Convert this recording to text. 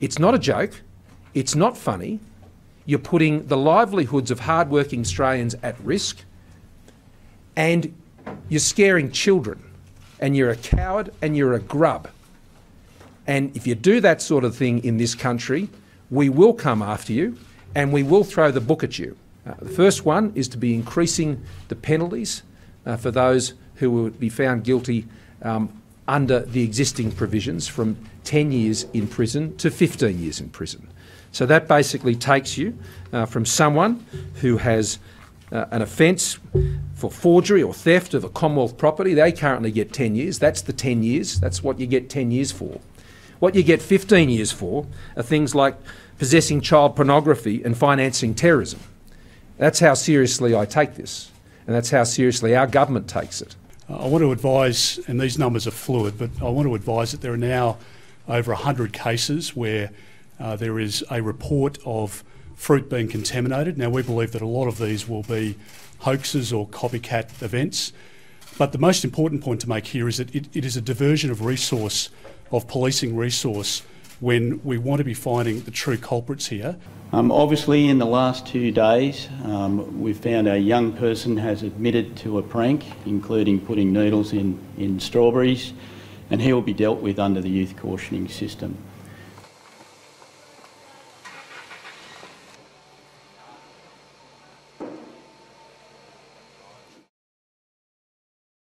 It's not a joke. It's not funny. You're putting the livelihoods of hardworking Australians at risk, and you're scaring children, and you're a coward and you're a grub. And if you do that sort of thing in this country, we will come after you and we will throw the book at you. Uh, the first one is to be increasing the penalties uh, for those who would be found guilty um, under the existing provisions from 10 years in prison to 15 years in prison. So that basically takes you uh, from someone who has uh, an offence for forgery or theft of a Commonwealth property, they currently get 10 years. That's the 10 years. That's what you get 10 years for. What you get 15 years for are things like possessing child pornography and financing terrorism. That's how seriously I take this, and that's how seriously our government takes it. I want to advise, and these numbers are fluid, but I want to advise that there are now over 100 cases where uh, there is a report of fruit being contaminated. Now, we believe that a lot of these will be hoaxes or copycat events. But the most important point to make here is that it, it is a diversion of resource, of policing resource, when we want to be finding the true culprits here. Um, obviously, in the last two days, um, we've found a young person has admitted to a prank, including putting needles in, in strawberries, and he will be dealt with under the youth cautioning system.